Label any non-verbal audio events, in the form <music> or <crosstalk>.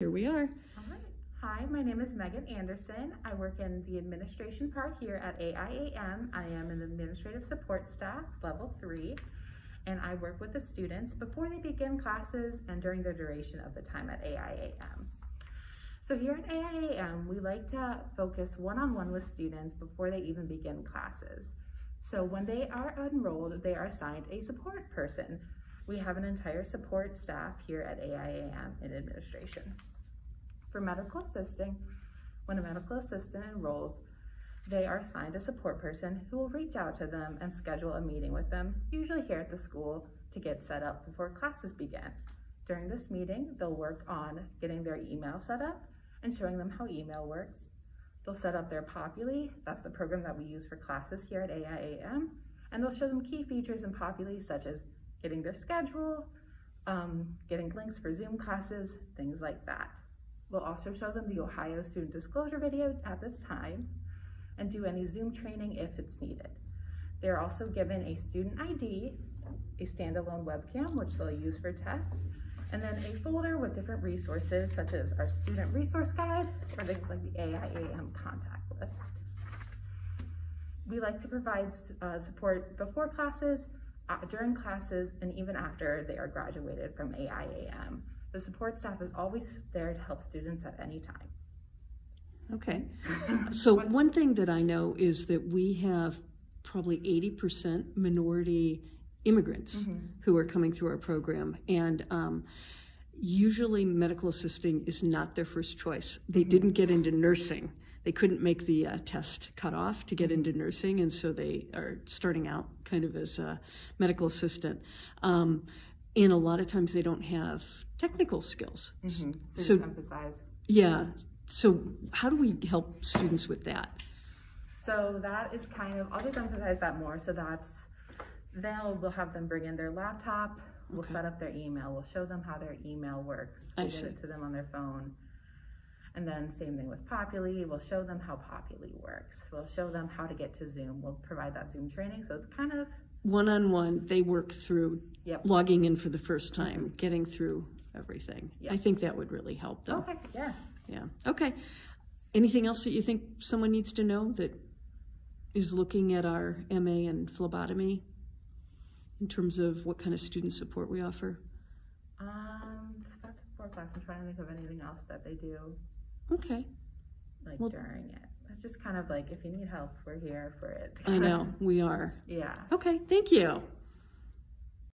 Here we are. Hi, my name is Megan Anderson. I work in the administration part here at AIAM. I am an administrative support staff, level three, and I work with the students before they begin classes and during the duration of the time at AIAM. So here at AIAM, we like to focus one-on-one -on -one with students before they even begin classes. So when they are enrolled, they are assigned a support person. We have an entire support staff here at AIAM in administration. For medical assisting, when a medical assistant enrolls, they are assigned a support person who will reach out to them and schedule a meeting with them, usually here at the school, to get set up before classes begin. During this meeting, they'll work on getting their email set up and showing them how email works. They'll set up their Populi, that's the program that we use for classes here at AIAM, and they'll show them key features in Populi such as getting their schedule, um, getting links for Zoom classes, things like that. We'll also show them the Ohio Student Disclosure video at this time and do any Zoom training if it's needed. They're also given a student ID, a standalone webcam, which they'll use for tests, and then a folder with different resources such as our student resource guide or things like the AIAM contact list. We like to provide uh, support before classes, during classes, and even after they are graduated from AIAM. The support staff is always there to help students at any time. Okay. <laughs> So one thing that I know is that we have probably 80% minority immigrants mm -hmm. who are coming through our program. And um, usually medical assisting is not their first choice. They mm -hmm. didn't get into nursing. They couldn't make the uh, test cutoff to get into nursing, and so they are starting out kind of as a medical assistant. Um, and a lot of times they don't have technical skills. Mm -hmm. So, so emphasize. Yeah. So how do we help students with that? So that is kind of, I'll just emphasize that more. So that's, they'll, we'll have them bring in their laptop, we'll okay. set up their email, we'll show them how their email works, we'll get it to them on their phone. And then same thing with Populi, we'll show them how Populi works. We'll show them how to get to Zoom. We'll provide that Zoom training. So it's kind of one-on-one, they work through Yep. logging in for the first time, getting through everything. I think that would really help them. Okay, yeah. Yeah, okay. Anything else that you think someone needs to know that is looking at our MA and phlebotomy in terms of what kind of student support we offer? Um, that's for class. I'm trying to think of anything else that they do, Okay, like Well- during it. It's just kind of like, if you need help, we're here for it. I know, <laughs> we are. Yeah. Okay, thank you.